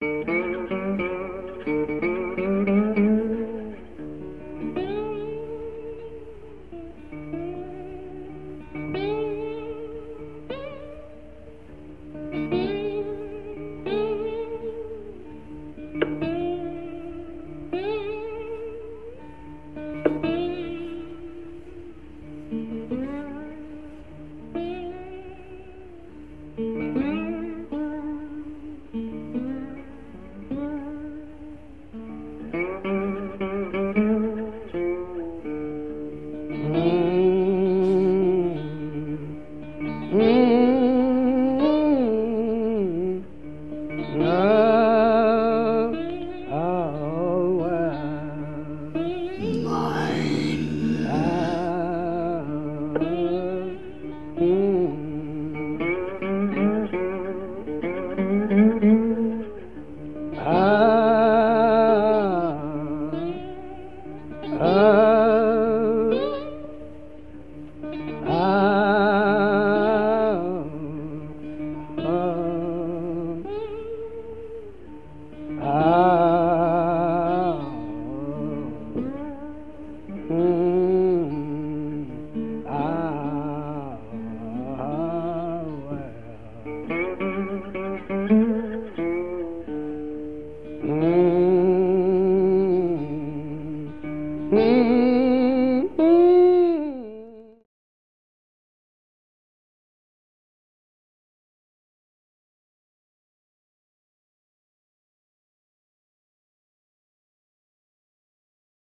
Música Oh Uh...